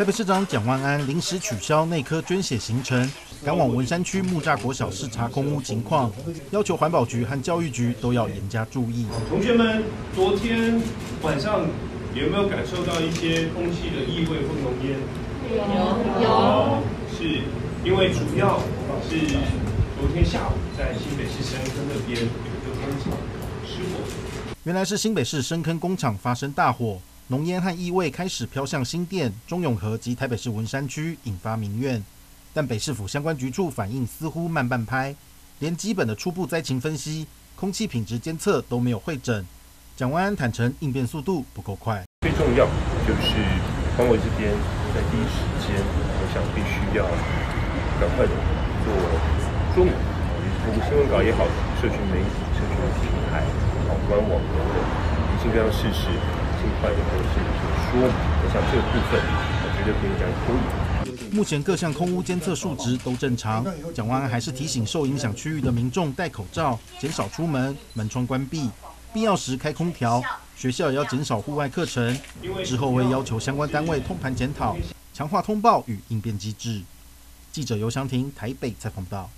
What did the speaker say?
台北市长蒋万安临时取消内科捐血行程，赶往文山区木栅国小视察空屋情况，要求环保局和教育局都要严加注意。同学们，昨天晚上有没有感受到一些空气的异味或浓烟？有有，是因为主要是昨天下午在新北市深坑那边有一个工厂失火。原来是新北市深坑工厂发生大火。浓烟和异味开始飘向新店、中永和及台北市文山区，引发民怨。但北市府相关局处反应似乎慢半拍，连基本的初步灾情分析、空气品质监测都没有会诊。蒋万安坦承应变速度不够快。最重要就是黄委这边在第一时间，我想必须要赶快的做说明，我们新闻稿也好，社群媒体、社群平台、好官网等等，已经让事实。尽快的和市民说，我想这个部分，我觉得可以讲可以。目前各项空污监测数值都正常，蒋万安还是提醒受影响区域的民众戴口罩，减少出门，门窗关闭，必要时开空调。学校也要减少户外课程。之后会要求相关单位通盘检讨，强化通报与应变机制。记者尤祥婷台北采访到。